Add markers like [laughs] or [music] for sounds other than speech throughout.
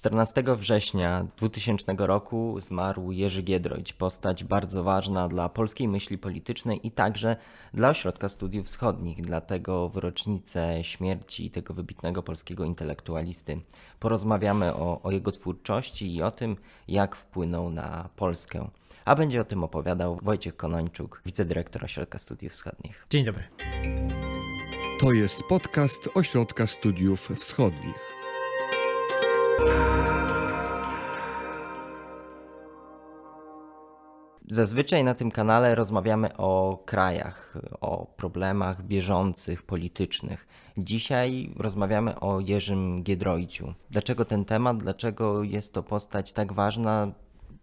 14 września 2000 roku zmarł Jerzy Giedroyć, postać bardzo ważna dla polskiej myśli politycznej i także dla Ośrodka Studiów Wschodnich. Dlatego w rocznicę śmierci tego wybitnego polskiego intelektualisty porozmawiamy o, o jego twórczości i o tym, jak wpłynął na Polskę. A będzie o tym opowiadał Wojciech Konończuk, wicedyrektor Ośrodka Studiów Wschodnich. Dzień dobry. To jest podcast Ośrodka Studiów Wschodnich. Zazwyczaj na tym kanale rozmawiamy o krajach, o problemach bieżących, politycznych. Dzisiaj rozmawiamy o Jerzym Giedroyciu. Dlaczego ten temat, dlaczego jest to postać tak ważna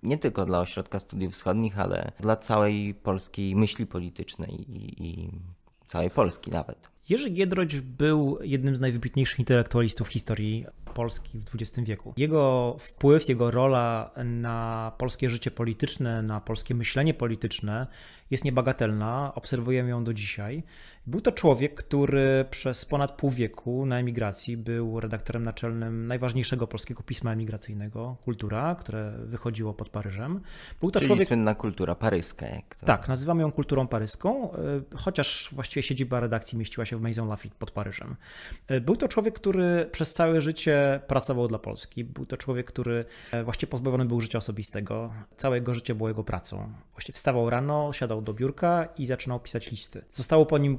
nie tylko dla Ośrodka Studiów Wschodnich, ale dla całej polskiej myśli politycznej i, i całej Polski nawet? Jerzy Giedroć był jednym z najwybitniejszych intelektualistów historii Polski w XX wieku. Jego wpływ, jego rola na polskie życie polityczne, na polskie myślenie polityczne jest niebagatelna. Obserwujemy ją do dzisiaj. Był to człowiek, który przez ponad pół wieku na emigracji był redaktorem naczelnym najważniejszego polskiego pisma emigracyjnego, Kultura, które wychodziło pod Paryżem. Był to Czyli człowiek... słynna kultura paryska. Jak to... Tak, nazywamy ją kulturą paryską, e, chociaż właściwie siedziba redakcji mieściła się w Maison Lafitte pod Paryżem. E, był to człowiek, który przez całe życie pracował dla Polski. Był to człowiek, który e, właściwie pozbawiony był życia osobistego. Całe jego życie było jego pracą. Właściwie wstawał rano, siadał do biurka i zaczynał pisać listy. Zostało po nim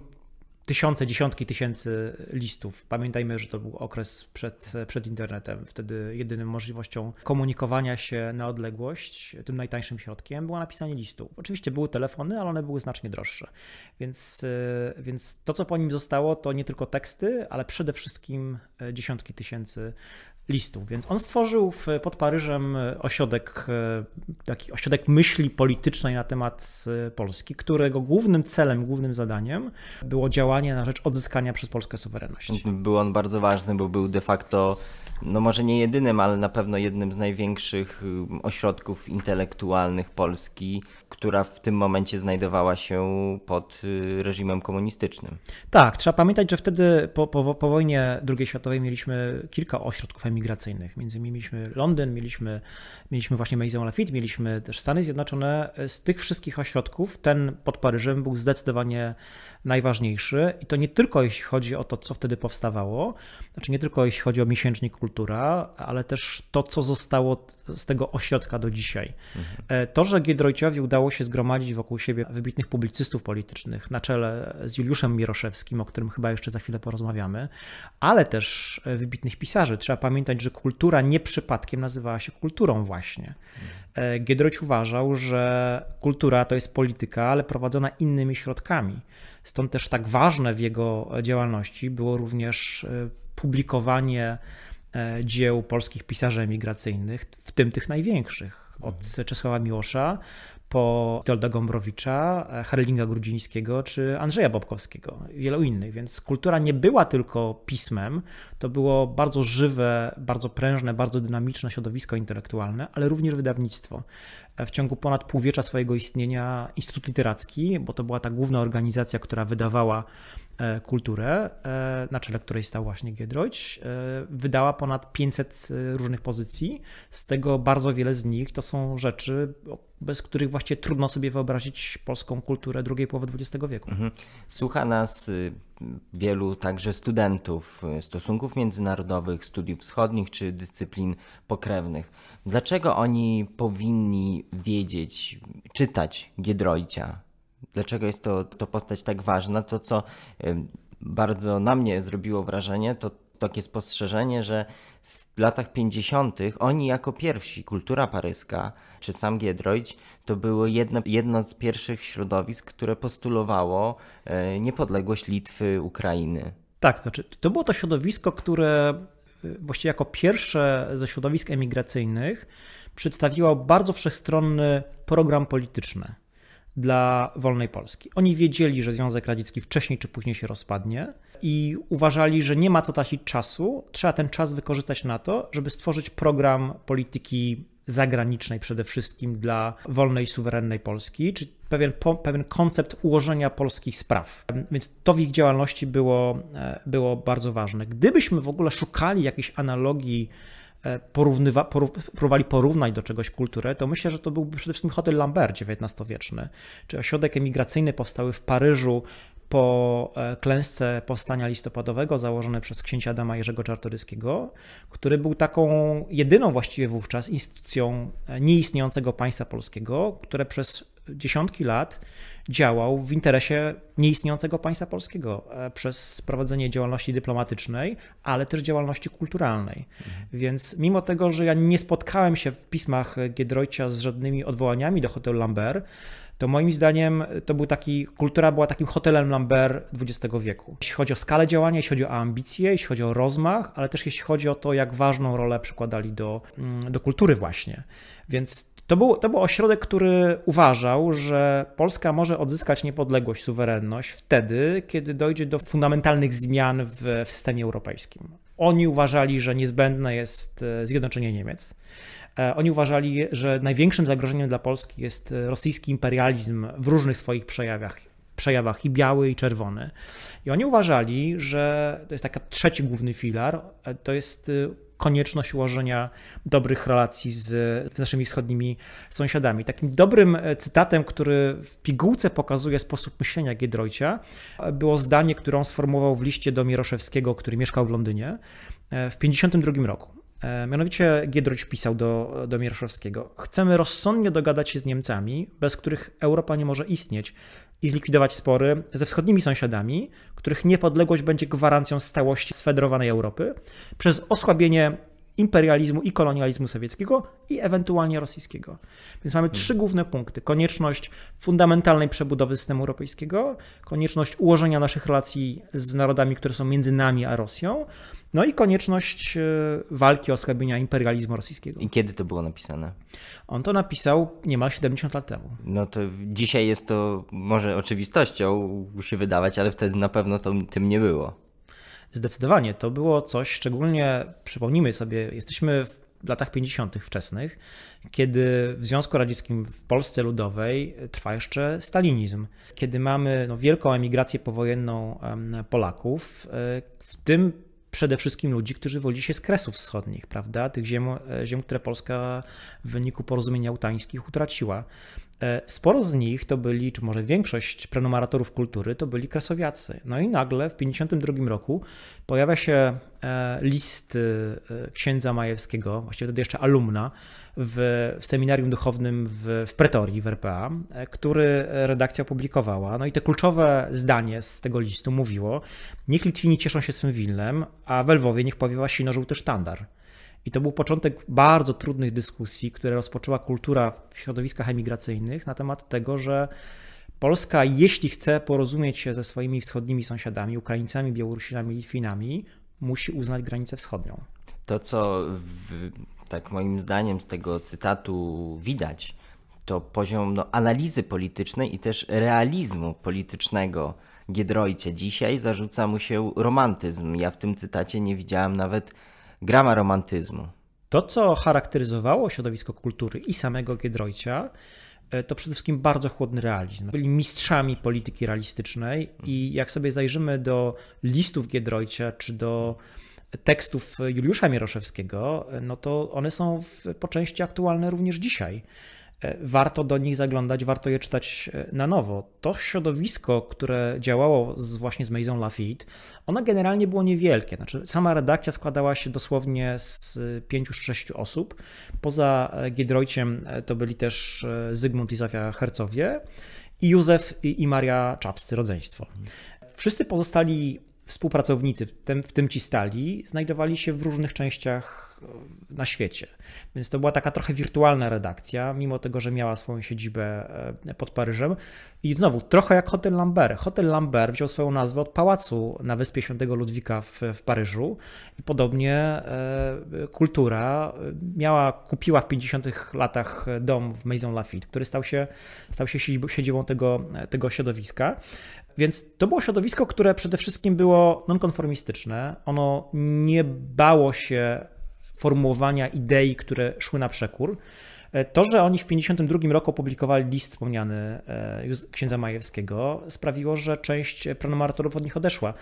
tysiące, dziesiątki tysięcy listów. Pamiętajmy, że to był okres przed, przed internetem. Wtedy jedyną możliwością komunikowania się na odległość, tym najtańszym środkiem, było napisanie listów. Oczywiście były telefony, ale one były znacznie droższe. Więc, e, więc to, co po nim zostało, to nie tylko teksty, ale przede wszystkim e, dziesiątki tysięcy listów. Więc on stworzył w, pod Paryżem ośrodek, e, taki ośrodek myśli politycznej na temat e, Polski, którego głównym celem, głównym zadaniem było działanie na rzecz odzyskania przez Polskę suwerenności. Był on bardzo ważny, bo był de facto no może nie jedynym, ale na pewno jednym z największych ośrodków intelektualnych Polski, która w tym momencie znajdowała się pod y, reżimem komunistycznym. Tak, trzeba pamiętać, że wtedy po, po, po wojnie II światowej mieliśmy kilka ośrodków emigracyjnych. Między innymi mieliśmy Londyn, mieliśmy, mieliśmy właśnie Maison Lafitte, mieliśmy też Stany Zjednoczone. Z tych wszystkich ośrodków ten pod Paryżem był zdecydowanie najważniejszy i to nie tylko jeśli chodzi o to, co wtedy powstawało, znaczy nie tylko jeśli chodzi o miesięcznik kultura, ale też to, co zostało z tego ośrodka do dzisiaj. Mhm. To, że Giedroyciowi udało się zgromadzić wokół siebie wybitnych publicystów politycznych, na czele z Juliuszem Miroszewskim, o którym chyba jeszcze za chwilę porozmawiamy, ale też wybitnych pisarzy. Trzeba pamiętać, że kultura nie przypadkiem nazywała się kulturą właśnie. Mhm. Giedroyć uważał, że kultura to jest polityka, ale prowadzona innymi środkami. Stąd też tak ważne w jego działalności było również e, publikowanie e, dzieł polskich pisarzy emigracyjnych, w tym tych największych, od mhm. Czesława Miłosza po Teolda Gombrowicza, Harlinga Grudzińskiego czy Andrzeja Bobkowskiego, wielu innych. Więc kultura nie była tylko pismem, to było bardzo żywe, bardzo prężne, bardzo dynamiczne środowisko intelektualne, ale również wydawnictwo. W ciągu ponad półwiecza swojego istnienia Instytut Literacki, bo to była ta główna organizacja, która wydawała E, kulturę, e, na czele której stał właśnie Giedroyć, e, wydała ponad 500 różnych pozycji. Z tego bardzo wiele z nich to są rzeczy, bez których właściwie trudno sobie wyobrazić polską kulturę drugiej połowy XX wieku. Mhm. Słucha nas y, wielu także studentów y, stosunków międzynarodowych, studiów wschodnich czy dyscyplin pokrewnych. Dlaczego oni powinni wiedzieć, czytać Giedroycia, dlaczego jest to, to postać tak ważna, to co bardzo na mnie zrobiło wrażenie, to takie spostrzeżenie, że w latach 50. oni jako pierwsi, kultura paryska, czy sam Giedroyć, to było jedno, jedno z pierwszych środowisk, które postulowało e, niepodległość Litwy, Ukrainy. Tak, to, znaczy, to było to środowisko, które e, właściwie jako pierwsze ze środowisk emigracyjnych przedstawiło bardzo wszechstronny program polityczny dla wolnej Polski. Oni wiedzieli, że Związek Radziecki wcześniej czy później się rozpadnie i uważali, że nie ma co tracić czasu, trzeba ten czas wykorzystać na to, żeby stworzyć program polityki zagranicznej przede wszystkim dla wolnej, suwerennej Polski, czy pewien, pewien koncept ułożenia polskich spraw. Więc to w ich działalności było, e, było bardzo ważne. Gdybyśmy w ogóle szukali jakiejś analogii e, porównywa, porów, próbowali porównać do czegoś kulturę, to myślę, że to byłby przede wszystkim hotel Lambert XIX-wieczny, czy ośrodek emigracyjny powstały w Paryżu po e, klęsce powstania listopadowego założone przez księcia Adama Jerzego Czartoryskiego, który był taką jedyną właściwie wówczas instytucją e, nieistniejącego państwa polskiego, które przez dziesiątki lat działał w interesie nieistniejącego państwa polskiego e, przez prowadzenie działalności dyplomatycznej, ale też działalności kulturalnej. Więc mimo tego, że ja nie spotkałem się w pismach Giedroycia z żadnymi odwołaniami do hotelu Lambert, to moim zdaniem to był taki, kultura była takim hotelem Lambert XX wieku. Jeśli chodzi o skalę działania, jeśli chodzi o ambicje, jeśli chodzi o rozmach, ale też jeśli chodzi o to, jak ważną rolę przykładali do, mm, do kultury właśnie. Więc to był, to był ośrodek, który uważał, że Polska może odzyskać niepodległość, suwerenność wtedy, kiedy dojdzie do fundamentalnych zmian w, w systemie europejskim. Oni uważali, że niezbędne jest e, zjednoczenie Niemiec. E, oni uważali, że największym zagrożeniem dla Polski jest e, rosyjski imperializm w różnych swoich przejawach, przejawach i biały, i czerwony. I oni uważali, że to jest taki trzeci główny filar, to jest konieczność ułożenia dobrych relacji z, naszymi wschodnimi sąsiadami. Takim dobrym cytatem, który w pigułce pokazuje sposób myślenia Giedroycia, było zdanie, które on sformułował w liście do Mieroszewskiego, który mieszkał w Londynie w 1952 roku. E, mianowicie Giedroć pisał do, do Mieroszewskiego: Chcemy rozsądnie dogadać się z Niemcami, bez których Europa nie może istnieć, i zlikwidować spory ze wschodnimi sąsiadami, których niepodległość będzie gwarancją stałości sfederowanej Europy, przez osłabienie imperializmu i kolonializmu sowieckiego i ewentualnie rosyjskiego. Więc mamy trzy hmm. główne punkty: konieczność fundamentalnej przebudowy systemu europejskiego, konieczność ułożenia naszych relacji z narodami, które są między nami a Rosją no i konieczność e, walki o osłabienia imperializmu rosyjskiego. I kiedy to było napisane? On to napisał niemal 70 lat temu. No to dzisiaj jest to może oczywistością się wydawać, ale wtedy na pewno to tym nie było. Zdecydowanie. To było coś, szczególnie przypomnijmy sobie, jesteśmy w latach 50. wczesnych, kiedy w Związku Radzieckim w Polsce Ludowej trwa jeszcze stalinizm, kiedy mamy no, wielką emigrację powojenną Polaków, e, w tym przede wszystkim ludzi, którzy wodzi się z Kresów Wschodnich, prawda? Tych ziem, e, ziem, które Polska w wyniku porozumień jałtańskich utraciła. E, sporo z nich to byli, czy może większość prenumeratorów kultury to byli kresowiacy. No i nagle w 1952 roku pojawia się e, list księdza Majewskiego, właściwie wtedy jeszcze alumna, w, w seminarium duchownym w, w Pretorii, w RPA, który redakcja opublikowała. No i te kluczowe zdanie z tego listu mówiło: Niech Litwini cieszą się swym Wilnem, a w Lwowie niech powiewa sino-żółty sztandar. I to był początek bardzo trudnych dyskusji, które rozpoczęła kultura w środowiskach emigracyjnych na temat tego, że Polska, jeśli chce porozumieć się ze swoimi wschodnimi sąsiadami, Ukraińcami, Białorusinami, Litwinami, musi uznać granicę wschodnią. To, co w tak moim zdaniem z tego cytatu widać, to poziom no, analizy politycznej i też realizmu politycznego Giedroycie. Dzisiaj zarzuca mu się romantyzm. Ja w tym cytacie nie widziałem nawet grama romantyzmu. To, co charakteryzowało środowisko kultury i samego Giedroycia, e, to przede wszystkim bardzo chłodny realizm. Byli mistrzami polityki realistycznej i jak sobie zajrzymy do listów Giedroycia czy do tekstów Juliusza Mieroszewskiego, no to one są w, po części aktualne również dzisiaj. E, warto do nich zaglądać, warto je czytać e, na nowo. To środowisko, które działało z, właśnie z Maison Lafitte, ono generalnie było niewielkie. Znaczy, sama redakcja składała się dosłownie z pięciu czy sześciu osób. Poza e, Giedroyciem to byli też Zygmunt i Zofia Hercowie i Józef i Maria Czapscy, rodzeństwo. Wszyscy pozostali współpracownicy, w tym, w tym ci stali, znajdowali się w różnych częściach e, na świecie. Więc to była taka trochę wirtualna redakcja, mimo tego, że miała swoją siedzibę e, pod Paryżem. I znowu, trochę jak Hotel Lambert. Hotel Lambert wziął swoją nazwę od pałacu na wyspie Świętego Ludwika w, w Paryżu i podobnie e, kultura miała, kupiła w 50 latach dom w Maison Lafitte, który stał się, stał się siedzibą tego, tego środowiska. Więc to było środowisko, które przede wszystkim było nonkonformistyczne. Ono nie bało się formułowania idei, które szły na przekór. To, że oni w 1952 roku opublikowali list wspomniany e, księdza Majewskiego, sprawiło, że część prenumeratorów od nich odeszła.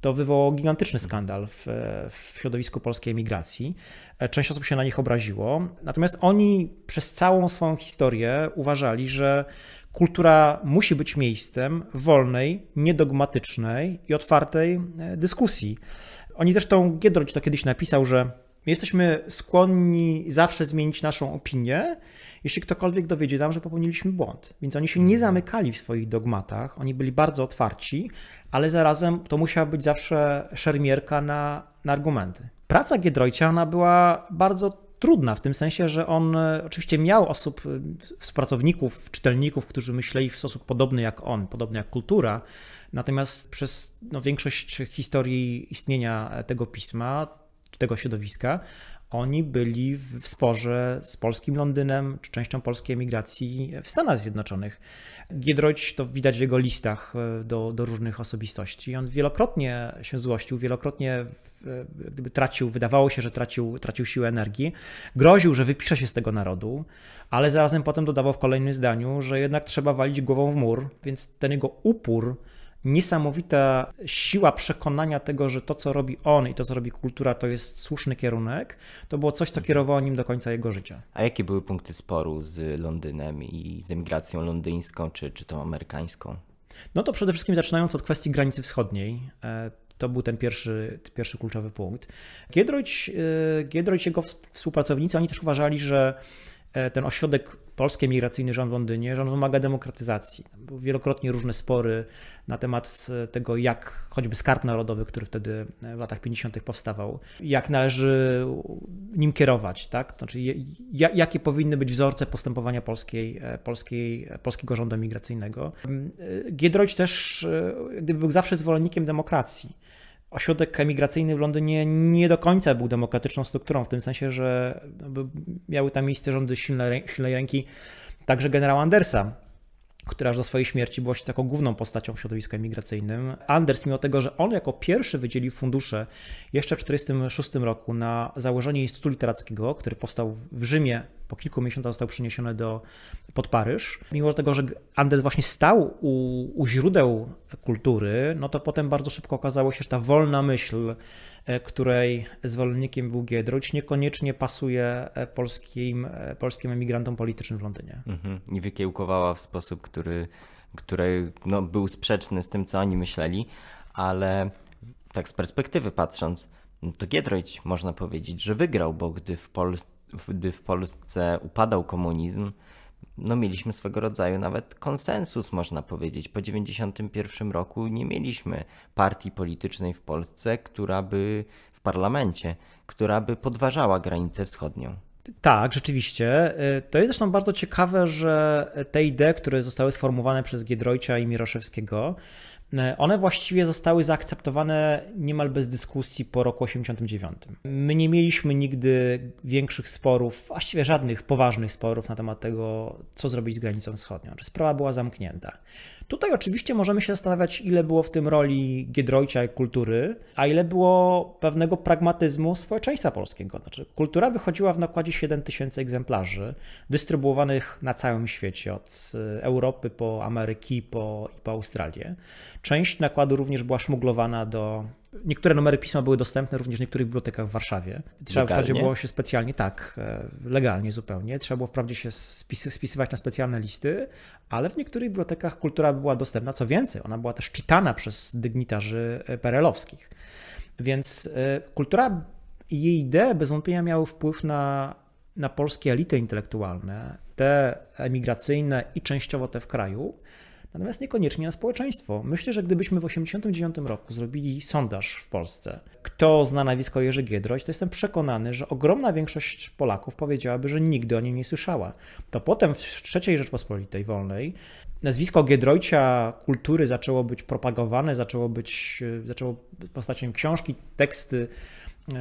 To wywołało gigantyczny skandal w, w środowisku polskiej emigracji. E, część osób się na nich obraziło. Natomiast oni przez całą swoją historię uważali, że kultura musi być miejscem wolnej, niedogmatycznej i otwartej e, dyskusji. Oni zresztą, Giedroć to kiedyś napisał, że jesteśmy skłonni zawsze zmienić naszą opinię, jeśli ktokolwiek dowiedzie nam, że popełniliśmy błąd. Więc oni się nie zamykali w swoich dogmatach, oni byli bardzo otwarci, ale zarazem to musiała być zawsze szermierka na, na argumenty. Praca Giedroycia ona była bardzo trudna w tym sensie, że on e, oczywiście miał osób, e, współpracowników, czytelników, którzy myśleli w sposób podobny jak on, podobny jak kultura, natomiast przez no, większość historii istnienia tego pisma, tego środowiska, oni byli w sporze z polskim Londynem, czy częścią polskiej emigracji w Stanach Zjednoczonych. Giedroyć to widać w jego listach e, do, do różnych osobistości. On wielokrotnie się złościł, wielokrotnie gdyby tracił, wydawało się, że tracił, tracił siłę energii. Groził, że wypisze się z tego narodu, ale zarazem potem dodawał w kolejnym zdaniu, że jednak trzeba walić głową w mur, więc ten jego upór niesamowita siła przekonania tego, że to, co robi on i to, co robi kultura, to jest słuszny kierunek, to było coś, co kierowało nim do końca jego życia. A jakie były punkty sporu z Londynem i z emigracją londyńską, czy, czy tą amerykańską? No to przede wszystkim zaczynając od kwestii granicy wschodniej. E, to był ten pierwszy, pierwszy kluczowy punkt. Giedroyć, e, Giedroyć jego współpracownicy, oni też uważali, że ten ośrodek polski migracyjny rząd w Londynie, że on wymaga demokratyzacji. Były wielokrotnie różne spory na temat tego, jak choćby skarb narodowy, który wtedy w latach 50. powstawał, jak należy nim kierować, tak? Znaczy, jakie powinny być wzorce postępowania polskiej, e, polskiej, polskiego rządu migracyjnego. E, Giedroyć też gdyby był zawsze zwolennikiem demokracji ośrodek emigracyjny w Londynie nie do końca był demokratyczną strukturą, w tym sensie, że miały tam miejsce rządy silnej, silnej ręki także generała Andersa, która aż do swojej śmierci była się taką główną postacią w środowisku emigracyjnym. Anders, mimo tego, że on jako pierwszy wydzielił fundusze jeszcze w 1946 roku na założenie Instytutu Literackiego, który powstał w Rzymie, po kilku miesiącach został przeniesiony do, pod Paryż. Mimo tego, że Anders właśnie stał u, u źródeł kultury, no to potem bardzo szybko okazało się, że ta wolna myśl E, której zwolennikiem był Giedroyć, niekoniecznie pasuje e, polskim, e, polskim emigrantom politycznym w Londynie. Mhm. I wykiełkowała w sposób, który, który no, był sprzeczny z tym, co oni myśleli, ale tak z perspektywy patrząc, to Giedroyć można powiedzieć, że wygrał, bo gdy w, Pol gdy w Polsce upadał komunizm, no mieliśmy swego rodzaju nawet konsensus, można powiedzieć. Po 1991 roku nie mieliśmy partii politycznej w Polsce, która by w parlamencie, która by podważała granicę wschodnią. Tak, rzeczywiście. Y, to jest zresztą bardzo ciekawe, że te idee, które zostały sformułowane przez Giedroycia i Miroszewskiego, one właściwie zostały zaakceptowane niemal bez dyskusji po roku 89. My nie mieliśmy nigdy większych sporów, właściwie żadnych poważnych sporów na temat tego, co zrobić z granicą wschodnią. Sprawa była zamknięta. Tutaj oczywiście możemy się zastanawiać, ile było w tym roli Giedroycia i kultury, a ile było pewnego pragmatyzmu społeczeństwa polskiego. Znaczy, kultura wychodziła w nakładzie 7 tysięcy egzemplarzy, dystrybuowanych na całym świecie, od Europy po Ameryki po, i po Australię. Część nakładu również była szmuglowana do Niektóre numery pisma były dostępne również w niektórych bibliotekach w Warszawie. Trzeba wprawdzie było się specjalnie, tak, e, legalnie zupełnie. Trzeba było wprawdzie się spisywać na specjalne listy, ale w niektórych bibliotekach kultura była dostępna. Co więcej, ona była też czytana przez dygnitarzy e, perelowskich. Więc e, kultura i jej idee bez wątpienia miały wpływ na, na polskie elity intelektualne, te emigracyjne i częściowo te w kraju natomiast niekoniecznie na społeczeństwo. Myślę, że gdybyśmy w 1989 roku zrobili sondaż w Polsce, kto zna nazwisko Jerzy Giedroyć, to jestem przekonany, że ogromna większość Polaków powiedziałaby, że nigdy o nim nie słyszała. To potem w III Rzeczpospolitej Wolnej nazwisko Giedroycia kultury zaczęło być propagowane, zaczęło być zaczęło postacią książki, teksty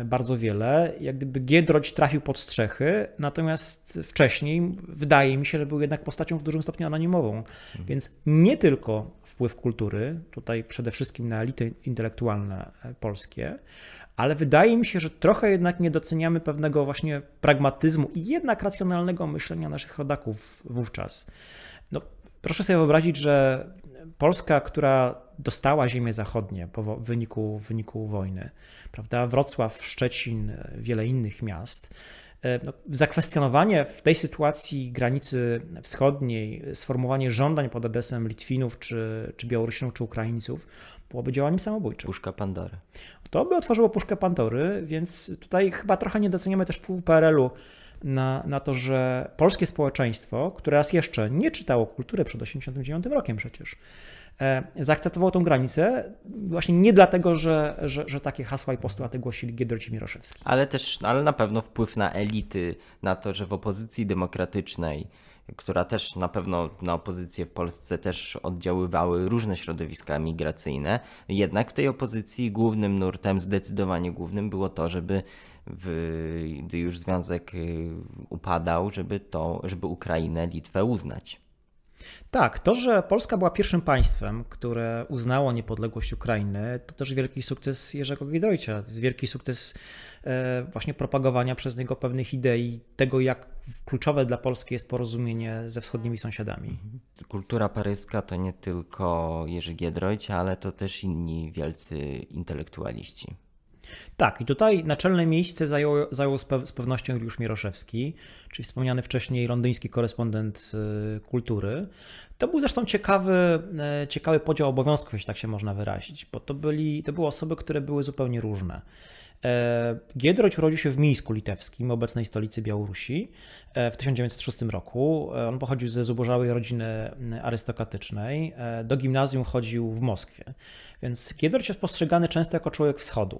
bardzo wiele. Jak gdyby Giedroć trafił pod strzechy, natomiast wcześniej wydaje mi się, że był jednak postacią w dużym stopniu anonimową. Mhm. Więc nie tylko wpływ kultury, tutaj przede wszystkim na elity intelektualne polskie, ale wydaje mi się, że trochę jednak nie doceniamy pewnego właśnie pragmatyzmu i jednak racjonalnego myślenia naszych rodaków wówczas. No, proszę sobie wyobrazić, że Polska, która dostała ziemię zachodnie po wyniku, wyniku wojny, prawda? Wrocław, Szczecin, wiele innych miast. E, no, zakwestionowanie w tej sytuacji granicy wschodniej, sformułowanie żądań pod adresem Litwinów, czy, czy Białorusinów, czy Ukraińców byłoby działaniem samobójczym. Puszka Pandory. To by otworzyło puszkę Pandory, więc tutaj chyba trochę nie doceniamy też wpływu PRL-u na, na to, że polskie społeczeństwo, które raz jeszcze nie czytało kultury przed 1989 rokiem przecież, e, zaakceptowało tą granicę właśnie nie dlatego, że, że, że takie hasła i postulaty głosili Giedroć i Miroszewski. Ale też, ale na pewno wpływ na elity, na to, że w opozycji demokratycznej która też na pewno na opozycję w Polsce też oddziaływały różne środowiska migracyjne. Jednak w tej opozycji głównym nurtem, zdecydowanie głównym było to, żeby gdy już związek y, upadał, żeby to, żeby Ukrainę, Litwę uznać. Tak, to, że Polska była pierwszym państwem, które uznało niepodległość Ukrainy, to też wielki sukces Jerzego Giedroycia. To jest wielki sukces e, właśnie propagowania przez niego pewnych idei, tego jak kluczowe dla Polski jest porozumienie ze wschodnimi sąsiadami. Kultura paryska to nie tylko Jerzy Giedroyć, ale to też inni wielcy intelektualiści. Tak, i tutaj naczelne miejsce zajął, zajął z pewnością Juliusz Mieroszewski, czyli wspomniany wcześniej londyński korespondent y, kultury. To był zresztą ciekawy, e, ciekawy podział obowiązków, jeśli tak się można wyrazić, bo to, byli, to były osoby, które były zupełnie różne. E, Giedroć urodził się w Mińsku Litewskim, obecnej stolicy Białorusi, e, w 1906 roku. On pochodził ze zubożałej rodziny arystokratycznej. Do gimnazjum chodził w Moskwie. Więc Giedroć jest postrzegany często jako człowiek wschodu.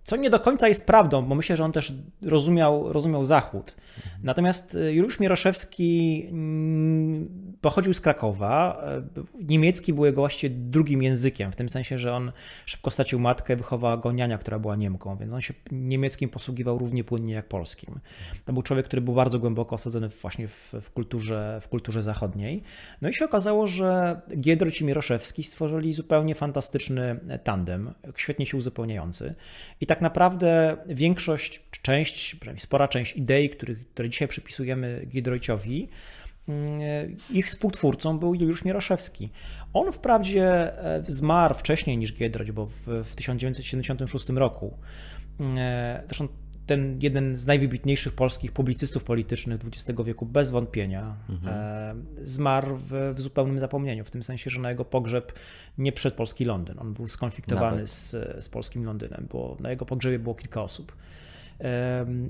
co nie do końca jest prawdą, bo myślę, że on też rozumiał, rozumiał Zachód. Natomiast e, Juliusz Mieroszewski mm, pochodził z Krakowa. E, niemiecki był jego właściwie drugim językiem, w tym sensie, że on szybko stracił matkę, wychowała go niania, która była Niemką, więc on się niemieckim posługiwał równie płynnie jak polskim. To był człowiek, który był bardzo głęboko osadzony właśnie w, w, kulturze, w kulturze zachodniej. No i się okazało, że Giedroć i Mieroszewski stworzyli zupełnie fantastyczny tandem, świetnie się uzupełniający. I tak naprawdę większość, część, spora część idei, których, które dzisiaj przypisujemy Giedroyciowi, mm, ich współtwórcą był Juliusz Mieroszewski. On wprawdzie e, zmarł wcześniej niż Giedroć, bo w, w 1976 roku. E, zresztą ten jeden z najwybitniejszych polskich publicystów politycznych XX wieku, bez wątpienia, mhm. E, zmarł w, w, zupełnym zapomnieniu, w tym sensie, że na jego pogrzeb nie przed polski Londyn. On był skonfliktowany z, z polskim Londynem, bo na jego pogrzebie było kilka osób.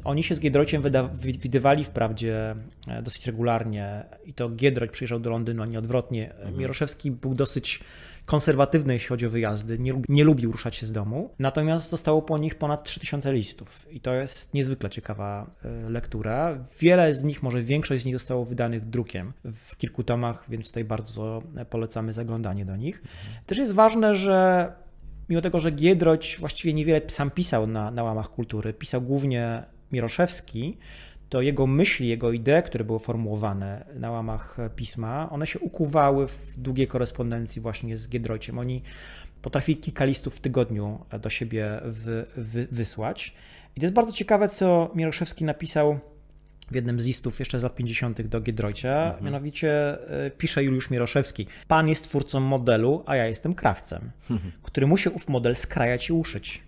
Oni się z Giedroyciem widywali wprawdzie e, dosyć regularnie i to Giedroć przyjeżdżał do Londynu, a nie odwrotnie. Mhm. Mieroszewski był dosyć konserwatywny, jeśli chodzi o wyjazdy, nie, lubi, nie lubił ruszać się z domu. Natomiast zostało po nich ponad 3000 listów i to jest niezwykle ciekawa e, lektura. Wiele z nich, może większość z nich zostało wydanych drukiem w kilku tomach, więc tutaj bardzo polecamy zaglądanie do nich. Też jest ważne, że mimo tego, że Giedroć właściwie niewiele sam pisał na, na łamach kultury, pisał głównie Miroszewski, to jego myśli, jego idee, które były formułowane na łamach pisma, one się ukuwały w długiej korespondencji właśnie z Giedroyciem. Oni potrafili kilka listów w tygodniu do siebie wy, wy, wysłać. I to jest bardzo ciekawe, co Mieroszewski napisał w jednym z listów jeszcze z lat 50. do Giedroycia, mhm. mianowicie e, pisze Juliusz Mieroszewski. Pan jest twórcą modelu, a ja jestem krawcem, mhm. [laughs] który musi ów model skrajać i uszyć.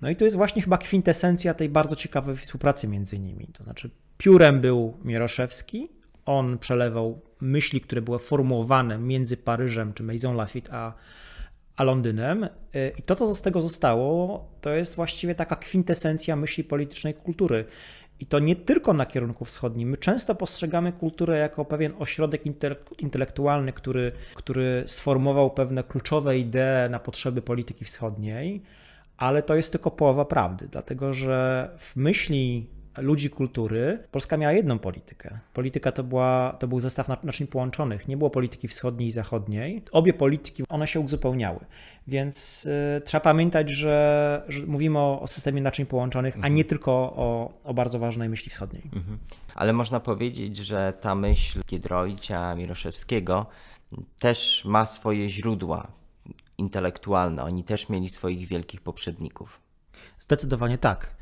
No i to jest właśnie chyba kwintesencja tej bardzo ciekawej współpracy między nimi. To znaczy, piórem był Mieroszewski, on przelewał myśli, które były formułowane między Paryżem czy Maison Lafitte a, a Londynem. Y, I to, co z tego zostało, to jest właściwie taka kwintesencja myśli politycznej kultury. I to nie tylko na kierunku wschodnim. My często postrzegamy kulturę jako pewien ośrodek intelektualny, który, który sformułował pewne kluczowe idee na potrzeby polityki wschodniej ale to jest tylko połowa prawdy, dlatego że w myśli ludzi kultury, Polska miała jedną politykę. Polityka to, była, to był zestaw naczyń połączonych. Nie było polityki wschodniej i zachodniej. Obie polityki, one się uzupełniały. Więc y, trzeba pamiętać, że, że mówimy o, o, systemie naczyń połączonych, mhm. a nie tylko o, o, bardzo ważnej myśli wschodniej. Mhm. Ale można powiedzieć, że ta myśl Giedroycia, Miroszewskiego też ma swoje źródła intelektualne. Oni też mieli swoich wielkich poprzedników. Zdecydowanie tak.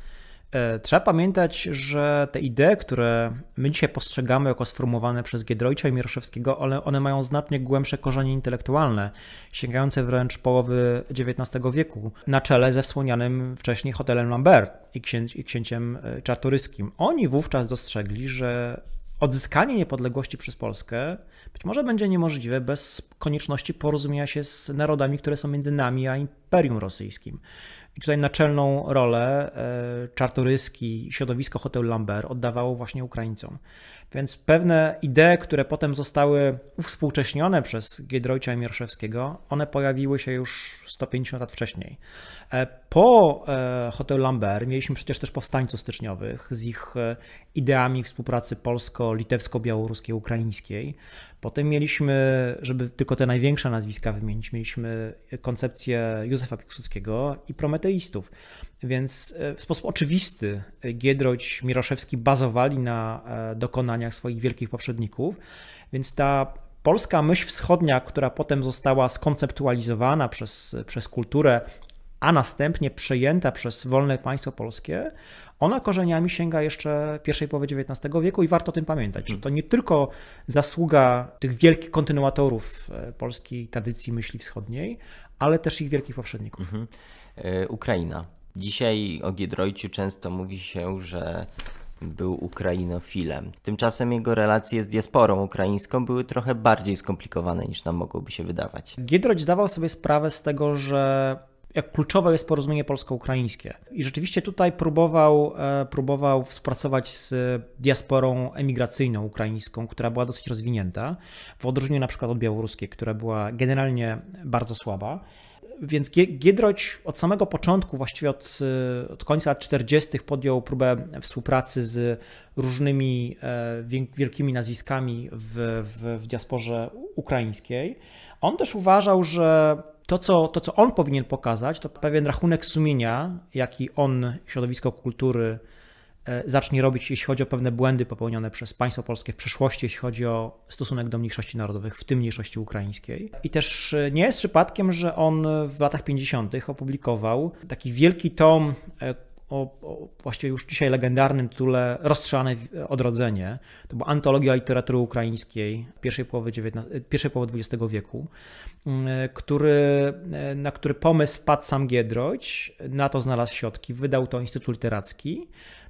E, trzeba pamiętać, że te idee, które my dzisiaj postrzegamy jako sformułowane przez Giedroycia i Miroszewskiego, one, one mają znacznie głębsze korzenie intelektualne, sięgające wręcz połowy XIX wieku, na czele ze wspomnianym wcześniej hotelem Lambert i, księć, i księciem e, czartoryskim. Oni wówczas dostrzegli, że odzyskanie niepodległości przez Polskę być może będzie niemożliwe bez konieczności porozumienia się z narodami, które są między nami a Imperium Rosyjskim. I tutaj naczelną rolę e, Czartoryski, środowisko Hotel Lambert oddawało właśnie Ukraińcom. Więc pewne idee, które potem zostały uwspółcześnione przez Giedroycia i Mierszewskiego, one pojawiły się już 150 lat wcześniej. E, po e, Hotel Lambert mieliśmy przecież też powstańców styczniowych z ich ideami współpracy polsko-litewsko-białoruskiej, ukraińskiej. Potem mieliśmy, żeby tylko te największe nazwiska wymienić, mieliśmy koncepcję Józefa Piłsudskiego i prometeistów. Więc e, w sposób oczywisty Giedroć, Miroszewski bazowali na e, dokonaniach swoich wielkich poprzedników, więc ta polska myśl wschodnia, która potem została skonceptualizowana przez, przez kulturę, a następnie przejęta przez wolne państwo polskie, ona korzeniami sięga jeszcze pierwszej połowy XIX wieku i warto o tym pamiętać, że to nie tylko zasługa tych wielkich kontynuatorów e, polskiej tradycji myśli wschodniej, ale też ich wielkich poprzedników. Mhm. E, Ukraina. Dzisiaj o Giedroyciu często mówi się, że był ukrainofilem. Tymczasem jego relacje z diasporą ukraińską były trochę bardziej skomplikowane niż nam mogłoby się wydawać. Giedroyć zdawał sobie sprawę z tego, że jak kluczowe jest porozumienie polsko-ukraińskie. I rzeczywiście tutaj próbował, e, próbował współpracować z diasporą emigracyjną ukraińską, która była dosyć rozwinięta, w odróżnieniu na przykład od białoruskiej, która była generalnie bardzo słaba. Więc Giedroć od samego początku, właściwie od, od końca lat 40., podjął próbę współpracy z różnymi e, wielkimi nazwiskami w, w, w diasporze ukraińskiej. On też uważał, że to co, to, co on powinien pokazać, to pewien rachunek sumienia, jaki on, środowisko kultury, zacznie robić, jeśli chodzi o pewne błędy popełnione przez państwo polskie w przeszłości, jeśli chodzi o stosunek do mniejszości narodowych, w tym mniejszości ukraińskiej. I też e, nie jest przypadkiem, że on w latach 50. opublikował taki wielki tom e, o, o, właściwie już dzisiaj legendarnym tytule Rozstrzane odrodzenie. To była antologia literatury ukraińskiej pierwszej połowy, pierwszej połowy XX wieku, mm, który, na który pomysł wpadł sam Giedroć, na to znalazł środki, wydał to Instytut Literacki.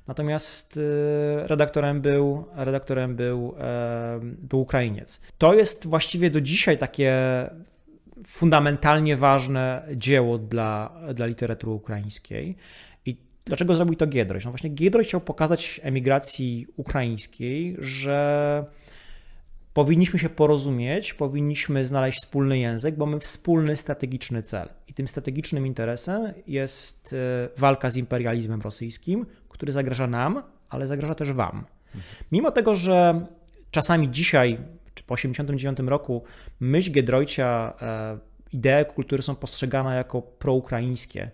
Natomiast e, redaktorem był, redaktorem był, e, był Ukrainiec. To jest właściwie do dzisiaj takie fundamentalnie ważne dzieło dla, dla literatury ukraińskiej. Dlaczego zrobił to Giedroyć? No właśnie Giedroyć chciał pokazać emigracji ukraińskiej, że powinniśmy się porozumieć, powinniśmy znaleźć wspólny język, bo mamy wspólny strategiczny cel. I tym strategicznym interesem jest e, walka z imperializmem rosyjskim, który zagraża nam, ale zagraża też wam. Mimo tego, że czasami dzisiaj, czy po 1989 roku, myśl Giedroycia, e, idee kultury są postrzegane jako proukraińskie,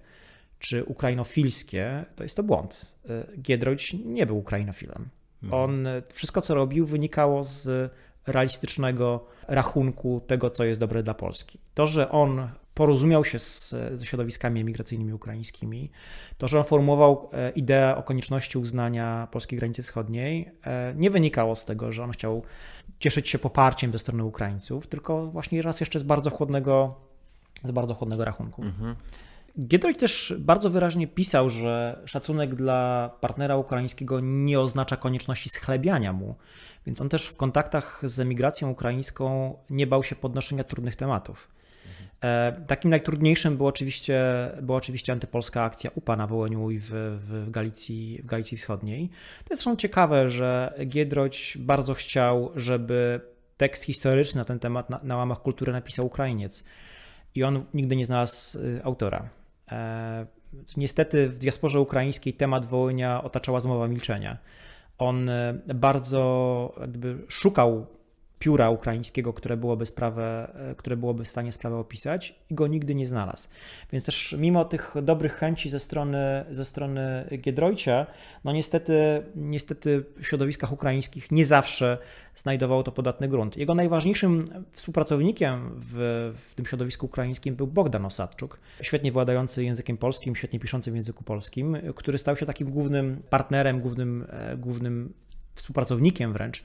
czy ukrainofilskie, to jest to błąd. E, Giedroyć nie był ukrainofilem. Mhm. On, wszystko co robił wynikało z realistycznego rachunku tego, co jest dobre dla Polski. To, że on porozumiał się z, ze środowiskami emigracyjnymi ukraińskimi, to, że on formułował e, ideę o konieczności uznania polskiej granicy wschodniej, e, nie wynikało z tego, że on chciał cieszyć się poparciem ze strony Ukraińców, tylko właśnie raz jeszcze z bardzo chłodnego, z bardzo chłodnego rachunku. Mhm. Też bardzo wyraźnie pisał, że szacunek dla partnera ukraińskiego nie oznacza konieczności schlebiania mu, więc on też w kontaktach z emigracją ukraińską nie bał się podnoszenia trudnych tematów. Mhm. Takim najtrudniejszym było oczywiście, była oczywiście antypolska akcja UPA na Wołyniu i w, w, Galicji, w Galicji Wschodniej. To jest zresztą ciekawe, że Giedroyć bardzo chciał, żeby tekst historyczny na ten temat na, na łamach kultury napisał Ukrainiec i on nigdy nie znalazł y, autora. E, Niestety w diasporze ukraińskiej temat Wołynia otaczała zmowa milczenia. On e, bardzo szukał pióra ukraińskiego, które byłoby, sprawę, e, które byłoby w stanie sprawę opisać i go nigdy nie znalazł. Więc też mimo tych dobrych chęci ze strony, ze strony Giedroycia, no niestety, niestety w środowiskach ukraińskich nie zawsze znajdowało to podatny grunt. Jego najważniejszym współpracownikiem w, w tym środowisku ukraińskim był Bogdan Osadczuk, świetnie władający językiem polskim, świetnie piszący w języku polskim, który stał się takim głównym partnerem, głównym, e, głównym współpracownikiem wręcz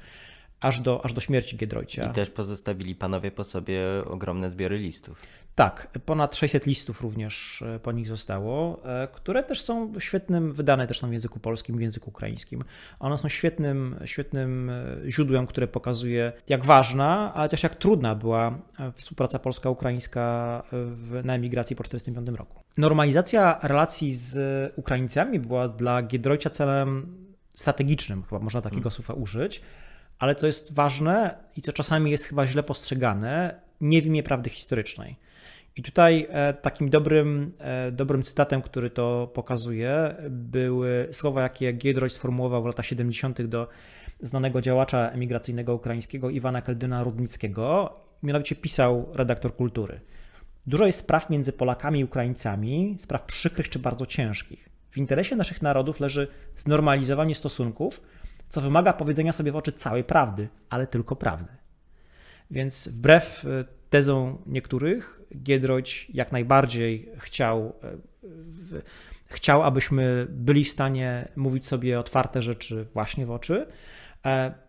aż do, aż do śmierci Giedroycia. I też pozostawili panowie po sobie ogromne zbiory listów. Tak, ponad 600 listów również e, po nich zostało, e, które też są świetnym, wydane też są w języku polskim, w języku ukraińskim. One są świetnym, świetnym e, źródłem, które pokazuje, jak ważna, ale też jak trudna była współpraca polska-ukraińska na emigracji po 1945 roku. Normalizacja relacji z Ukraińcami była dla Giedroycia celem strategicznym, chyba można takiego hmm. słowa użyć, ale co jest ważne i co czasami jest chyba źle postrzegane, nie w imię prawdy historycznej. I tutaj e, takim dobrym, e, dobrym cytatem, który to pokazuje, były słowa, jakie Giedroyć sformułował w latach 70. do znanego działacza emigracyjnego ukraińskiego Iwana Keldyna Rudnickiego. Mianowicie pisał redaktor kultury. Dużo jest spraw między Polakami i Ukraińcami, spraw przykrych czy bardzo ciężkich. W interesie naszych narodów leży znormalizowanie stosunków, co wymaga powiedzenia sobie w oczy całej prawdy, ale tylko prawdy. Więc wbrew e, tezom niektórych, Giedroyć jak najbardziej chciał, e, chciał, abyśmy byli w stanie mówić sobie otwarte rzeczy właśnie w oczy,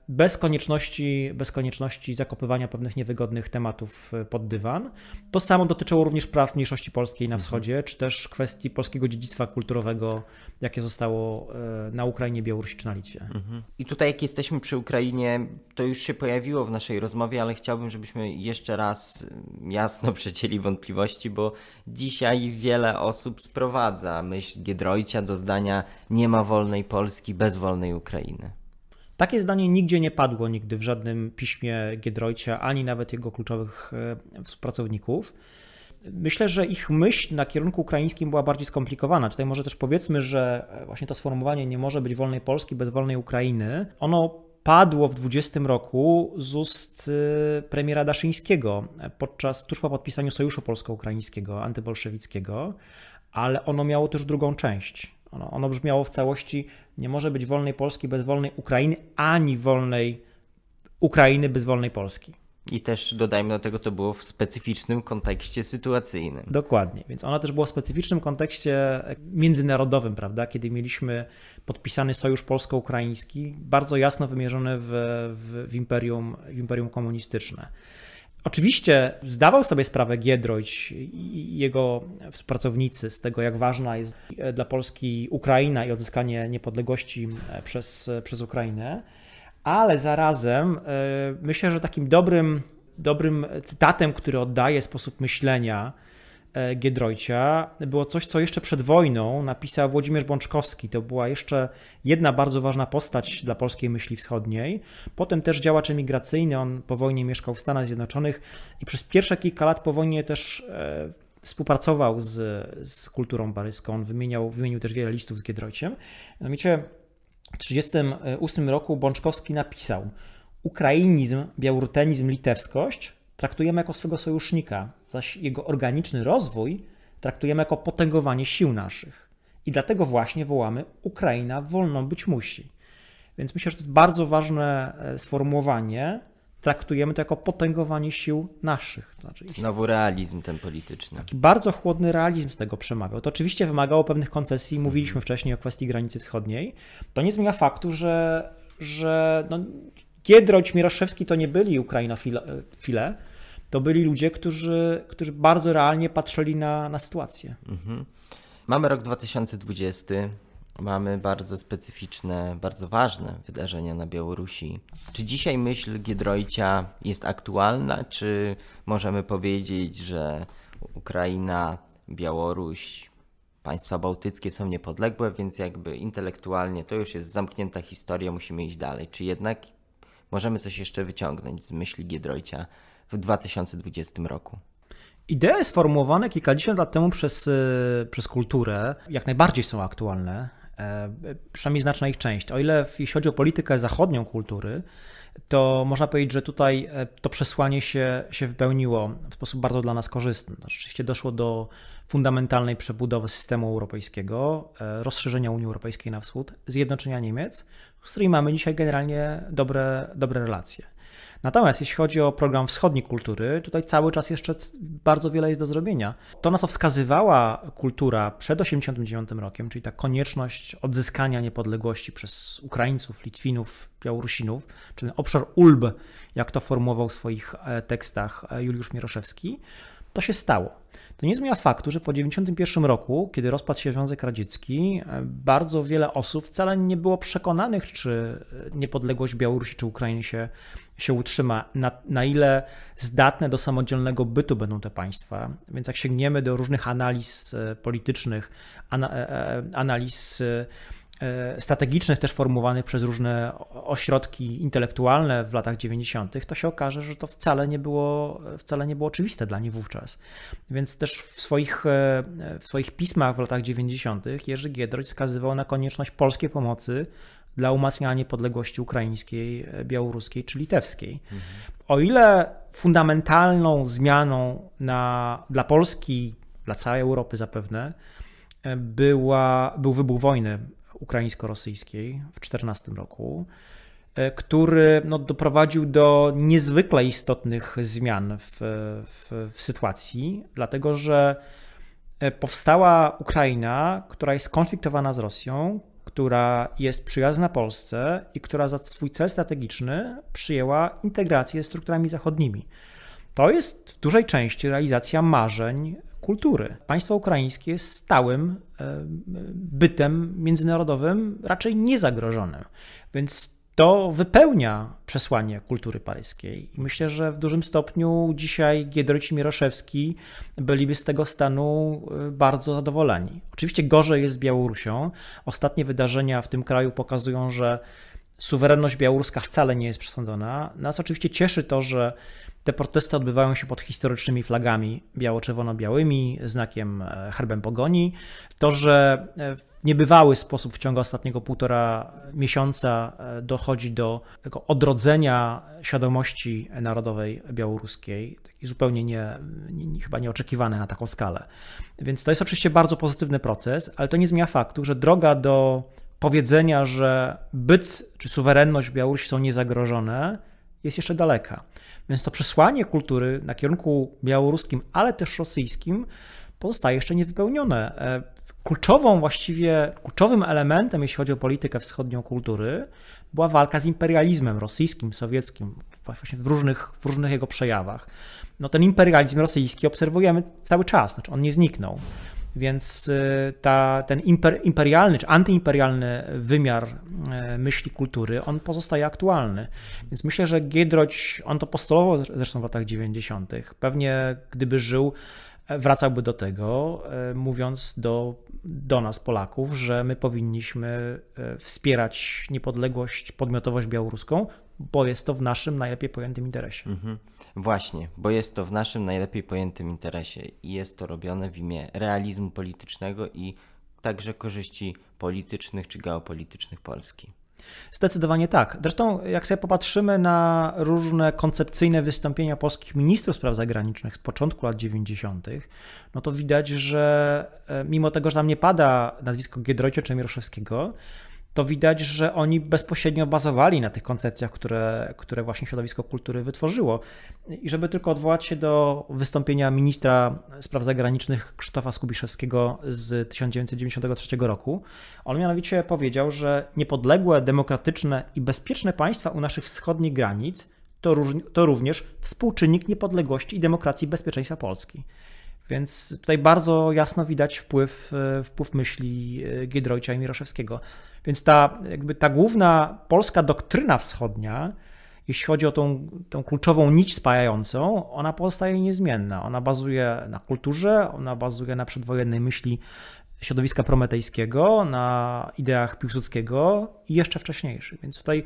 bez konieczności, bez konieczności zakopywania pewnych niewygodnych tematów e, pod dywan. To samo dotyczyło również praw mniejszości polskiej na mhm. wschodzie, czy też kwestii polskiego dziedzictwa kulturowego, jakie zostało e, na Ukrainie, Białorusi czy na Litwie. Mhm. I tutaj, jak jesteśmy przy Ukrainie, to już się pojawiło w naszej rozmowie, ale chciałbym, żebyśmy jeszcze raz jasno [laughs] przecięli wątpliwości, bo dzisiaj wiele osób sprowadza myśl Giedroycia do zdania nie ma wolnej Polski bez wolnej Ukrainy. Takie zdanie nigdzie nie padło nigdy w żadnym piśmie Giedroycia, ani nawet jego kluczowych e, współpracowników. Myślę, że ich myśl na kierunku ukraińskim była bardziej skomplikowana. Tutaj może też powiedzmy, że e, właśnie to sformułowanie nie może być wolnej Polski bez wolnej Ukrainy. Ono padło w 20 roku z ust e, premiera Daszyńskiego podczas tuż po podpisaniu Sojuszu Polsko-Ukraińskiego, antybolszewickiego, ale ono miało też drugą część. Ono, ono brzmiało w całości: nie może być wolnej Polski bez wolnej Ukrainy, ani wolnej Ukrainy bez wolnej Polski. I też dodajmy do tego, to było w specyficznym kontekście sytuacyjnym. Dokładnie, więc ono też było w specyficznym kontekście międzynarodowym, prawda? Kiedy mieliśmy podpisany sojusz polsko-ukraiński, bardzo jasno wymierzony w, w, w, imperium, w imperium komunistyczne. Oczywiście zdawał sobie sprawę Giedroyć i jego współpracownicy z tego, jak ważna jest dla Polski Ukraina i odzyskanie niepodległości przez, przez Ukrainę, ale zarazem e, myślę, że takim dobrym, dobrym cytatem, który oddaje sposób myślenia E, Giedroycia było coś, co jeszcze przed wojną napisał Włodzimierz Bączkowski. To była jeszcze jedna bardzo ważna postać dla polskiej myśli wschodniej. Potem też działacz emigracyjny, on po wojnie mieszkał w Stanach Zjednoczonych i przez pierwsze kilka lat po wojnie też e, współpracował z, z kulturą paryską. On wymieniał, wymienił też wiele listów z Giedroyciem. Mianowicie w 1938 roku Bączkowski napisał Ukrainizm, białorutenizm, litewskość traktujemy jako swego sojusznika, zaś jego organiczny rozwój traktujemy jako potęgowanie sił naszych. I dlatego właśnie wołamy Ukraina wolną być musi. Więc myślę, że to jest bardzo ważne e, sformułowanie. Traktujemy to jako potęgowanie sił naszych. znaczy Znowu realizm ten polityczny. Taki bardzo chłodny realizm z tego przemawiał. To oczywiście wymagało pewnych koncesji. Mówiliśmy wcześniej o kwestii granicy wschodniej. To nie zmienia faktu, że, że no, Giedroć, Miraszewski to nie byli Ukrainofile, to byli ludzie, którzy, którzy bardzo realnie patrzyli na, na sytuację. Mhm. Mamy rok 2020, mamy bardzo specyficzne, bardzo ważne wydarzenia na Białorusi. Czy dzisiaj myśl Giedroycia jest aktualna, czy możemy powiedzieć, że Ukraina, Białoruś, państwa bałtyckie są niepodległe, więc jakby intelektualnie to już jest zamknięta historia, musimy iść dalej. Czy jednak możemy coś jeszcze wyciągnąć z myśli Giedroycia w 2020 roku? Idee sformułowane kilkadziesiąt lat temu przez, przez kulturę jak najbardziej są aktualne, przynajmniej znaczna ich część. O ile jeśli chodzi o politykę zachodnią kultury, to można powiedzieć, że tutaj e, to przesłanie się, się wypełniło w sposób bardzo dla nas korzystny. Rzeczywiście doszło do fundamentalnej przebudowy systemu europejskiego, e, rozszerzenia Unii Europejskiej na wschód, zjednoczenia Niemiec, z którymi mamy dzisiaj generalnie dobre, dobre relacje. Natomiast jeśli chodzi o program wschodniej kultury, tutaj cały czas jeszcze bardzo wiele jest do zrobienia. To, na co wskazywała kultura przed 1989 rokiem, czyli ta konieczność odzyskania niepodległości przez Ukraińców, Litwinów, Białorusinów, czyli obszar ULB, jak to formułował w swoich e, tekstach e, Juliusz Mieroszewski, to się stało. To nie zmienia faktu, że po 1991 roku, kiedy rozpadł się Związek Radziecki, bardzo wiele osób wcale nie było przekonanych, czy niepodległość Białorusi czy Ukrainy się się utrzyma, na, na ile zdatne do samodzielnego bytu będą te państwa. Więc jak sięgniemy do różnych analiz politycznych, e, e, analiz strategicznych też formułowanych przez różne ośrodki intelektualne w latach 90., to się okaże, że to wcale nie było, wcale nie było oczywiste dla nich wówczas. Więc też w swoich, w swoich pismach w latach 90. Jerzy Giedroć wskazywał na konieczność polskiej pomocy dla umacniania niepodległości ukraińskiej, białoruskiej czy litewskiej. Mhm. O ile fundamentalną zmianą na, dla Polski, dla całej Europy zapewne, była, był wybuch wojny ukraińsko-rosyjskiej w 2014 roku, który no, doprowadził do niezwykle istotnych zmian w, w, w sytuacji, dlatego że powstała Ukraina, która jest skonfliktowana z Rosją, która jest przyjazna Polsce i która za swój cel strategiczny przyjęła integrację z strukturami zachodnimi. To jest w dużej części realizacja marzeń kultury. Państwo ukraińskie jest stałym e, bytem międzynarodowym, raczej niezagrożonym. Więc to wypełnia przesłanie kultury paryskiej. I myślę, że w dużym stopniu dzisiaj Giedroyć i Mieroszewski byliby z tego stanu y, bardzo zadowoleni. Oczywiście gorzej jest z Białorusią. Ostatnie wydarzenia w tym kraju pokazują, że suwerenność białoruska wcale nie jest przesądzona. Nas oczywiście cieszy to, że te protesty odbywają się pod historycznymi flagami biało-czerwono-białymi, znakiem e, herbem pogoni. To, że e, w niebywały sposób w ciągu ostatniego półtora miesiąca e, dochodzi do tego odrodzenia świadomości narodowej białoruskiej, zupełnie nie, nie, chyba nieoczekiwane na taką skalę. Więc to jest oczywiście bardzo pozytywny proces, ale to nie zmienia faktu, że droga do powiedzenia, że byt czy suwerenność Białorusi są niezagrożone, jest jeszcze daleka. Więc to przesłanie kultury na kierunku białoruskim, ale też rosyjskim pozostaje jeszcze niewypełnione. E, kluczową właściwie, kluczowym elementem, jeśli chodzi o politykę wschodnią kultury, była walka z imperializmem rosyjskim, sowieckim, właśnie w różnych, w różnych jego przejawach. No ten imperializm rosyjski obserwujemy cały czas, znaczy on nie zniknął. Więc y, ta, ten imper, imperialny czy antyimperialny wymiar y, myśli kultury, on pozostaje aktualny. Więc myślę, że Giedroć, on to postulował zresztą w latach 90. Pewnie gdyby żył, wracałby do tego, y, mówiąc do, do nas, Polaków, że my powinniśmy wspierać niepodległość, podmiotowość białoruską, bo jest to w naszym najlepiej pojętym interesie. Mhm. Właśnie, bo jest to w naszym najlepiej pojętym interesie i jest to robione w imię realizmu politycznego i także korzyści politycznych czy geopolitycznych Polski. Zdecydowanie tak. Zresztą, jak sobie popatrzymy na różne koncepcyjne wystąpienia polskich ministrów spraw zagranicznych z początku lat 90., no to widać, że e, mimo tego, że tam nie pada nazwisko Giedroycia czy Mieroszewskiego, to widać, że oni bezpośrednio bazowali na tych koncepcjach, które, które właśnie środowisko kultury wytworzyło. I żeby tylko odwołać się do wystąpienia ministra spraw zagranicznych Krzysztofa Skubiszewskiego z 1993 roku, on mianowicie powiedział, że niepodległe, demokratyczne i bezpieczne państwa u naszych wschodnich granic to, to również współczynnik niepodległości i demokracji bezpieczeństwa Polski. Więc tutaj bardzo jasno widać wpływ, wpływ myśli Giedroycia i Miroszewskiego. Więc ta, jakby ta główna polska doktryna wschodnia, jeśli chodzi o tą, tą kluczową nić spajającą, ona pozostaje niezmienna. Ona bazuje na kulturze, ona bazuje na przedwojennej myśli środowiska prometejskiego, na ideach Piłsudskiego i jeszcze wcześniejszych. Więc tutaj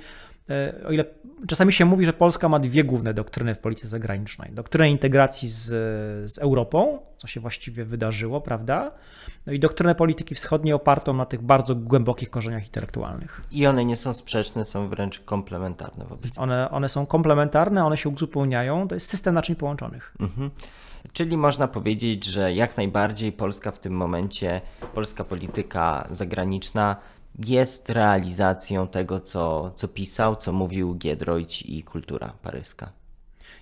o ile czasami się mówi, że Polska ma dwie główne doktryny w polityce zagranicznej. Doktrynę integracji z, z Europą, co się właściwie wydarzyło, prawda? No i doktrynę polityki wschodniej opartą na tych bardzo głębokich korzeniach intelektualnych. I one nie są sprzeczne, są wręcz komplementarne wobec one, one są komplementarne, one się uzupełniają. To jest system naczyń połączonych. Mhm. Czyli można powiedzieć, że jak najbardziej Polska w tym momencie, polska polityka zagraniczna jest realizacją tego, co, co pisał, co mówił Giedroyć i kultura paryska.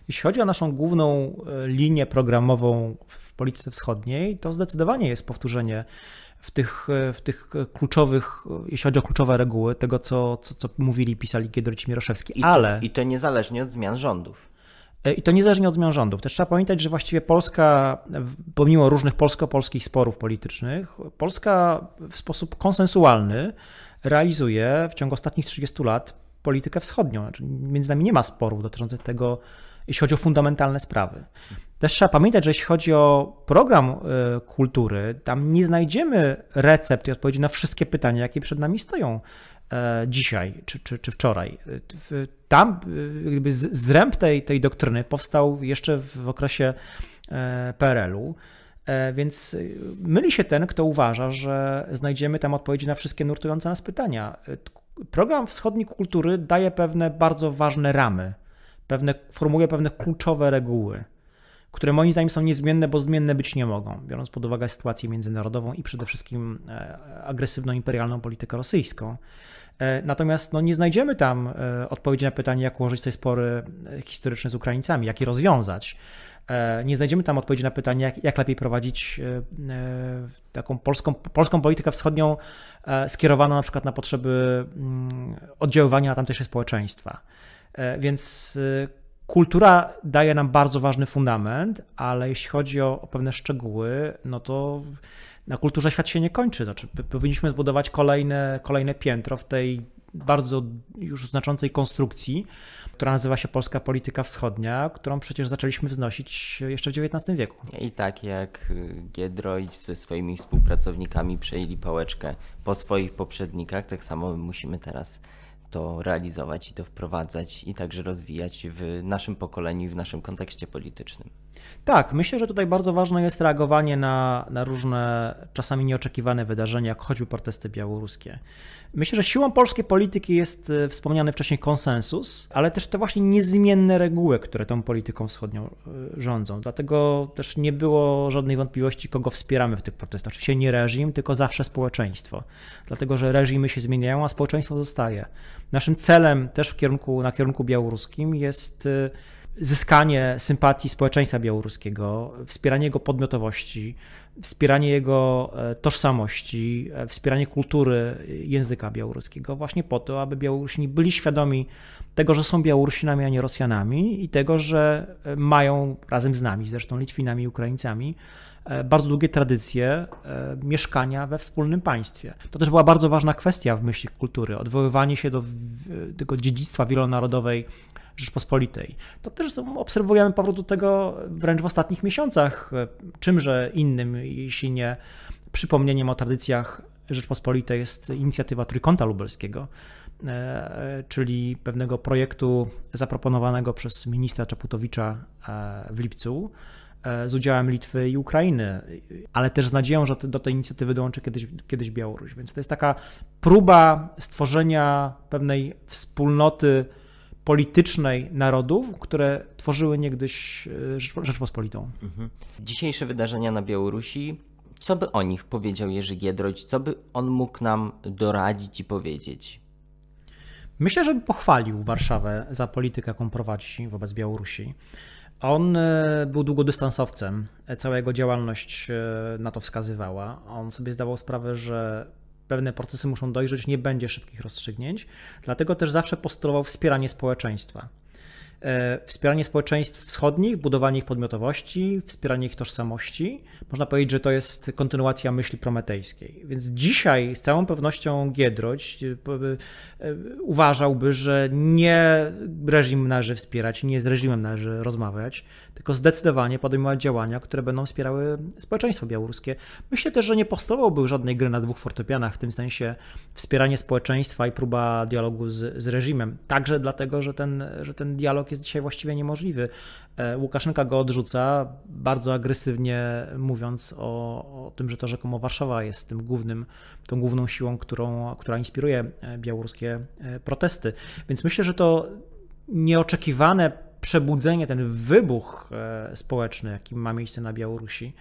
Jeśli chodzi o naszą główną e, linię programową w polityce wschodniej, to zdecydowanie jest powtórzenie w tych, e, w tych kluczowych, jeśli chodzi o kluczowe reguły, tego, co, co, co mówili, pisali Giedroyć i Mieroszewski. I Ale... To, I to niezależnie od zmian rządów. E, I to niezależnie od zmian rządów. Też trzeba pamiętać, że właściwie Polska, pomimo różnych polsko-polskich sporów politycznych, Polska w sposób konsensualny realizuje w ciągu ostatnich 30 lat politykę wschodnią. Znaczy, między nami nie ma sporów dotyczących tego, jeśli chodzi o fundamentalne sprawy. Też trzeba pamiętać, że jeśli chodzi o program e, kultury, tam nie znajdziemy recept i odpowiedzi na wszystkie pytania, jakie przed nami stoją dzisiaj czy, czy, czy wczoraj. Tam jakby zręb tej, tej doktryny powstał jeszcze w okresie e, PRL-u. E, więc myli się ten, kto uważa, że znajdziemy tam odpowiedzi na wszystkie nurtujące nas pytania. E, program wschodniej kultury daje pewne bardzo ważne ramy, pewne, formułuje pewne kluczowe reguły, które moim zdaniem są niezmienne, bo zmienne być nie mogą, biorąc pod uwagę sytuację międzynarodową i przede wszystkim agresywną imperialną politykę rosyjską. E, natomiast no, nie znajdziemy tam e, odpowiedzi na pytanie, jak ułożyć sobie spory e, historyczne z Ukraińcami, jak je rozwiązać. Nie znajdziemy tam odpowiedzi na pytanie, jak, jak lepiej prowadzić taką polską, polską politykę wschodnią skierowaną na przykład na potrzeby mm, oddziaływania na tamtejsze społeczeństwa. Więc kultura daje nam bardzo ważny fundament, ale jeśli chodzi o, o pewne szczegóły, no to na kulturze świat się nie kończy. Znaczy, powinniśmy zbudować kolejne, kolejne piętro w tej bardzo już znaczącej konstrukcji, która nazywa się Polska Polityka Wschodnia, którą przecież zaczęliśmy wznosić jeszcze w XIX wieku. I tak jak Giedroyć ze swoimi współpracownikami przejęli pałeczkę po swoich poprzednikach, tak samo musimy teraz to realizować i to wprowadzać i także rozwijać w naszym pokoleniu i w naszym kontekście politycznym. Tak, myślę, że tutaj bardzo ważne jest reagowanie na, na różne czasami nieoczekiwane wydarzenia, jak choćby protesty białoruskie. Myślę, że siłą polskiej polityki jest e, wspomniany wcześniej konsensus, ale też te właśnie niezmienne reguły, które tą polityką wschodnią e, rządzą. Dlatego też nie było żadnej wątpliwości, kogo wspieramy w tych protestach. Oczywiście nie reżim, tylko zawsze społeczeństwo. Dlatego, że reżimy się zmieniają, a społeczeństwo zostaje. Naszym celem też w kierunku, na kierunku białoruskim jest e, zyskanie sympatii społeczeństwa białoruskiego, wspieranie jego podmiotowości, wspieranie jego e, tożsamości, e, wspieranie kultury języka białoruskiego, właśnie po to, aby Białorusini byli świadomi tego, że są Białorusinami, a nie Rosjanami i tego, że e, mają razem z nami, zresztą Litwinami i Ukraińcami, bardzo długie tradycje mieszkania we wspólnym państwie. To też była bardzo ważna kwestia w myśli kultury, odwoływanie się do tego dziedzictwa wielonarodowej Rzeczpospolitej. To też obserwujemy powrót do tego wręcz w ostatnich miesiącach. Czymże innym, jeśli nie przypomnieniem o tradycjach Rzeczpospolitej jest inicjatywa Trójkąta Lubelskiego, e, czyli pewnego projektu zaproponowanego przez ministra Czaputowicza e, w lipcu e, z udziałem Litwy i Ukrainy, ale też z nadzieją, że do tej inicjatywy dołączy kiedyś, kiedyś Białoruś. Więc to jest taka próba stworzenia pewnej wspólnoty politycznej narodów, które tworzyły niegdyś e, Rzeczpospolitą. Mhm. Dzisiejsze wydarzenia na Białorusi, co by o nich powiedział Jerzy Giedroć, co by on mógł nam doradzić i powiedzieć? Myślę, że pochwalił Warszawę za politykę, jaką prowadzi wobec Białorusi. On e, był długodystansowcem, cała jego działalność e, na to wskazywała. On sobie zdawał sprawę, że pewne procesy muszą dojrzeć, nie będzie szybkich rozstrzygnięć, dlatego też zawsze postulował wspieranie społeczeństwa. E, wspieranie społeczeństw wschodnich, budowanie ich podmiotowości, wspieranie ich tożsamości. Można powiedzieć, że to jest kontynuacja myśli prometejskiej. Więc dzisiaj z całą pewnością Giedroć e, e, uważałby, że nie reżim należy wspierać, nie z reżimem należy rozmawiać, tylko zdecydowanie podejmować działania, które będą wspierały społeczeństwo białoruskie. Myślę też, że nie postulowałby żadnej gry na dwóch fortepianach, w tym sensie wspieranie społeczeństwa i próba dialogu z, z reżimem. Także dlatego, że ten, że ten dialog jest dzisiaj właściwie niemożliwy. E, Łukaszenka go odrzuca, bardzo agresywnie mówiąc o, o tym, że to rzekomo Warszawa jest tym głównym, tą główną siłą, którą, która inspiruje e, białoruskie e, protesty. Więc myślę, że to nieoczekiwane przebudzenie, ten wybuch społeczny, jaki ma miejsce na Białorusi,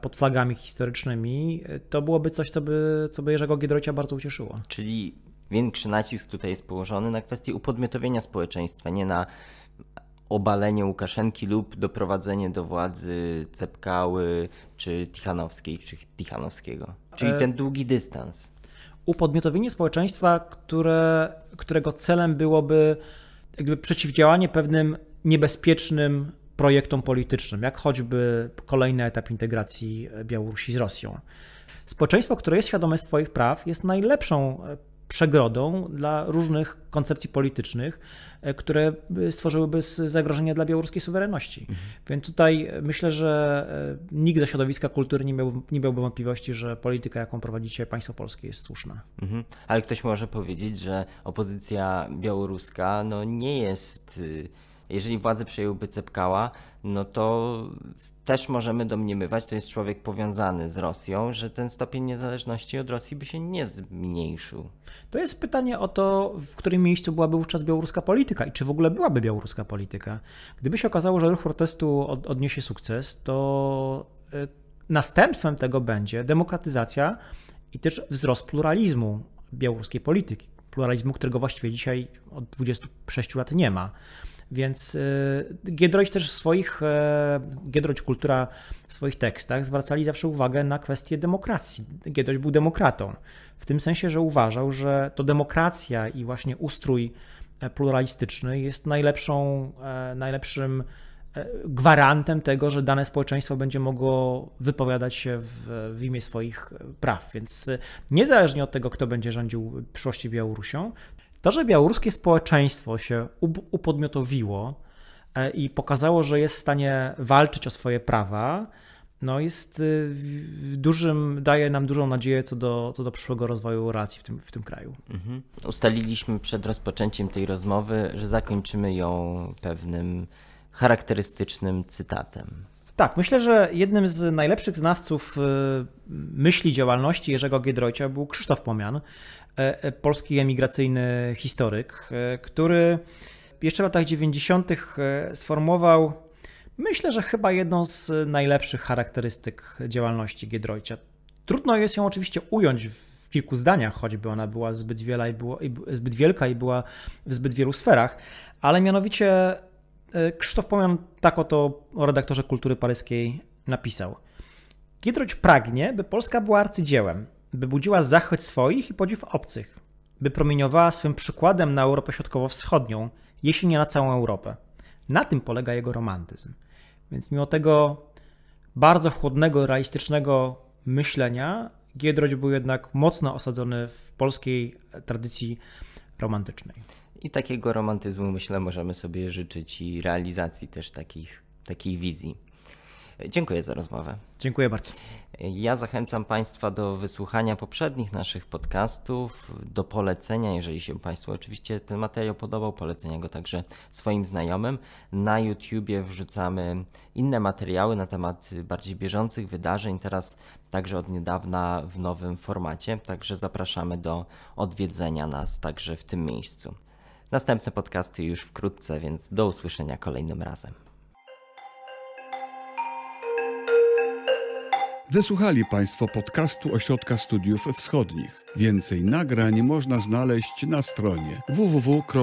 pod flagami historycznymi, to byłoby coś, co by, co by Jerzego Giedrocia bardzo ucieszyło. Czyli większy nacisk tutaj jest położony na kwestię upodmiotowienia społeczeństwa, nie na obalenie Łukaszenki lub doprowadzenie do władzy Cepkały, czy Tichanowskiej, czy Tichanowskiego. Czyli e, ten długi dystans. Upodmiotowienie społeczeństwa, które, którego celem byłoby jakby przeciwdziałanie pewnym niebezpiecznym projektom politycznym, jak choćby kolejny etap integracji Białorusi z Rosją. Społeczeństwo, które jest świadome swoich praw, jest najlepszą przegrodą dla różnych koncepcji politycznych, e, które stworzyłyby zagrożenie dla białoruskiej suwerenności. Mhm. Więc tutaj myślę, że e, nikt ze środowiska kultury nie, miał, nie miałby wątpliwości, że polityka, jaką prowadzicie państwo polskie jest słuszna. Mhm. Ale ktoś może powiedzieć, że opozycja białoruska no nie jest y, jeżeli władze przejęłyby Cepkała, no to też możemy domniemywać, to jest człowiek powiązany z Rosją, że ten stopień niezależności od Rosji by się nie zmniejszył. To jest pytanie o to, w którym miejscu byłaby wówczas białoruska polityka i czy w ogóle byłaby białoruska polityka. Gdyby się okazało, że ruch protestu odniesie sukces, to e, następstwem tego będzie demokratyzacja i też wzrost pluralizmu białoruskiej polityki. Pluralizmu, którego właściwie dzisiaj od 26 lat nie ma. Więc y, Giedroć też w swoich, e, Giedroć Kultura w swoich tekstach zwracali zawsze uwagę na kwestię demokracji. Giedroć był demokratą, w tym sensie, że uważał, że to demokracja i właśnie ustrój e, pluralistyczny jest najlepszą, e, najlepszym gwarantem tego, że dane społeczeństwo będzie mogło wypowiadać się w, w, imię swoich praw. Więc niezależnie od tego, kto będzie rządził w przyszłości Białorusią, to, że białoruskie społeczeństwo się upodmiotowiło e, i pokazało, że jest w stanie walczyć o swoje prawa, no jest y, dużym, daje nam dużą nadzieję co do, co do przyszłego rozwoju relacji w tym, w tym kraju. Mhm. Ustaliliśmy przed rozpoczęciem tej rozmowy, że zakończymy ją pewnym charakterystycznym cytatem. Tak, myślę, że jednym z najlepszych znawców y, myśli działalności Jerzego Giedroycia był Krzysztof Pomian, polski emigracyjny historyk, e, który jeszcze w latach 90. sformułował, myślę, że chyba jedną z najlepszych charakterystyk działalności Giedroycia. Trudno jest ją oczywiście ująć w kilku zdaniach, choćby ona była zbyt, wiela i było, zbyt wielka i była w zbyt wielu sferach, ale mianowicie Krzysztof Pomian tak oto o redaktorze kultury paryskiej napisał. Giedroyć pragnie, by Polska była arcydziełem, by budziła zachwyt swoich i podziw obcych, by promieniowała swym przykładem na Europę Środkowo-Wschodnią, jeśli nie na całą Europę. Na tym polega jego romantyzm. Więc mimo tego bardzo chłodnego, realistycznego myślenia, Giedroć był jednak mocno osadzony w polskiej tradycji romantycznej. I takiego romantyzmu, myślę, możemy sobie życzyć i realizacji też takich, takiej wizji. Dziękuję za rozmowę. Dziękuję bardzo. Ja zachęcam Państwa do wysłuchania poprzednich naszych podcastów, do polecenia, jeżeli się Państwu oczywiście ten materiał podobał, polecenia go także swoim znajomym. Na YouTubie wrzucamy inne materiały na temat bardziej bieżących wydarzeń, teraz także od niedawna w nowym formacie, także zapraszamy do odwiedzenia nas także w tym miejscu. Następne podcasty już wkrótce, więc do usłyszenia kolejnym razem. Wysłuchali Państwo podcastu Ośrodka Studiów Wschodnich. Więcej nagrań można znaleźć na stronie www.osw.waw.pl.